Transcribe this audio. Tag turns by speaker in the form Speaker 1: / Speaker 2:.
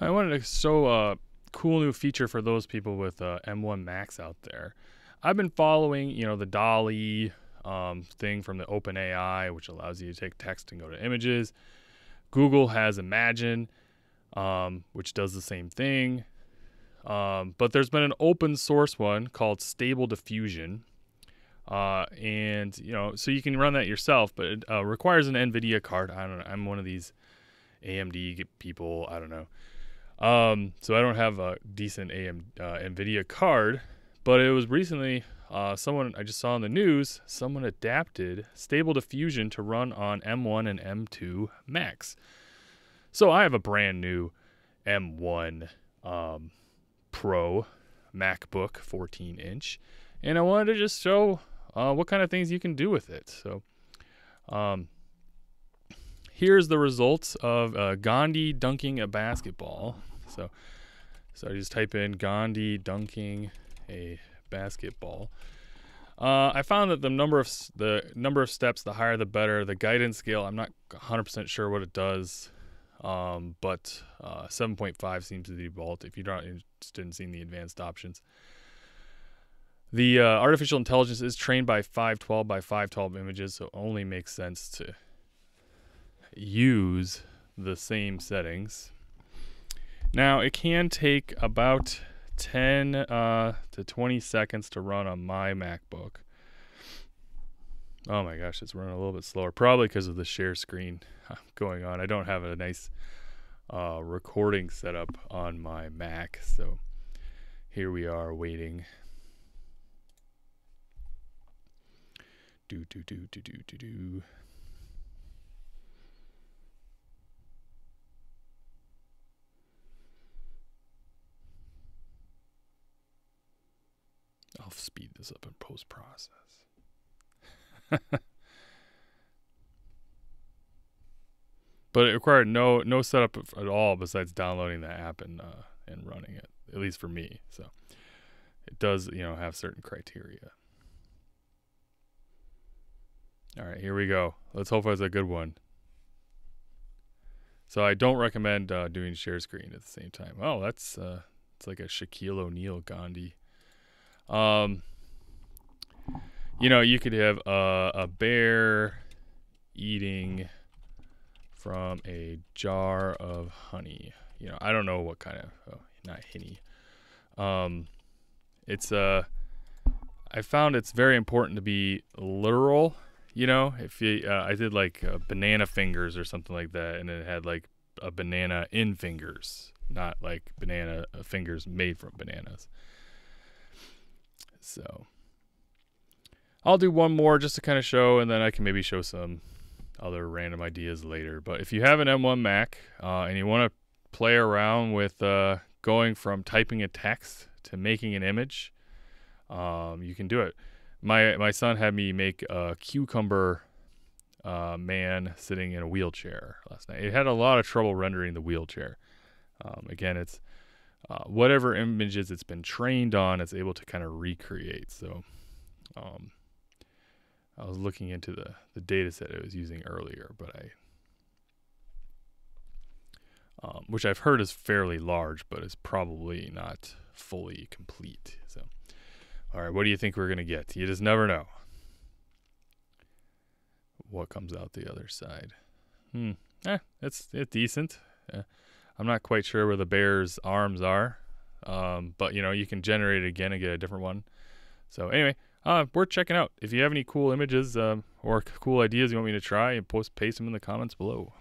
Speaker 1: I wanted to show a cool new feature for those people with uh, M1 Macs out there. I've been following, you know, the DALL-E um, thing from the OpenAI, which allows you to take text and go to images. Google has Imagen, um, which does the same thing. Um, but there's been an open source one called Stable Diffusion. Uh, and you know, so you can run that yourself, but it uh, requires an NVIDIA card. I don't know. I'm one of these AMD people. I don't know. Um, so I don't have a decent AM, uh, NVIDIA card, but it was recently uh, someone I just saw in the news. Someone adapted Stable Diffusion to run on M1 and M2 Macs. So I have a brand new M1 um, Pro MacBook 14 inch, and I wanted to just show uh, what kind of things you can do with it. So, um, here's the results of uh, Gandhi dunking a basketball. So, so I just type in Gandhi dunking a basketball. Uh, I found that the number of the number of steps, the higher the better. The guidance scale, I'm not 100% sure what it does, um, but uh, 7.5 seems to be the default. If you're not interested in seeing the advanced options, the uh, artificial intelligence is trained by 512 by 512 images, so it only makes sense to use the same settings. Now, it can take about 10 uh, to 20 seconds to run on my MacBook. Oh my gosh, it's running a little bit slower, probably because of the share screen going on. I don't have a nice uh, recording setup on my Mac, so here we are waiting. Do do do do do do do. I'll speed this up in post process. but it required no no setup at all besides downloading the app and uh, and running it. At least for me. So it does you know have certain criteria. All right, here we go. Let's hope it's a good one. So I don't recommend uh, doing share screen at the same time. Oh, that's uh, it's like a Shaquille O'Neal Gandhi. Um, you know, you could have a, a bear eating from a jar of honey. You know, I don't know what kind of, oh, not honey. Um, it's uh, I found it's very important to be literal. You know, if you, uh, I did like uh, banana fingers or something like that, and it had like a banana in fingers, not like banana uh, fingers made from bananas. So I'll do one more just to kind of show, and then I can maybe show some other random ideas later. But if you have an M1 Mac uh, and you want to play around with uh, going from typing a text to making an image, um, you can do it. My my son had me make a cucumber uh, man sitting in a wheelchair last night. It had a lot of trouble rendering the wheelchair. Um, again, it's uh, whatever images it's been trained on, it's able to kind of recreate. So, um, I was looking into the the data set it was using earlier, but I, um, which I've heard is fairly large, but it's probably not fully complete. So, all right, what do you think we're gonna get? You just never know what comes out the other side. Hmm. Eh, it's it's decent. Eh. I'm not quite sure where the bear's arms are, um, but you know you can generate it again and get a different one. So anyway, uh, worth checking out. If you have any cool images uh, or cool ideas you want me to try, post paste them in the comments below.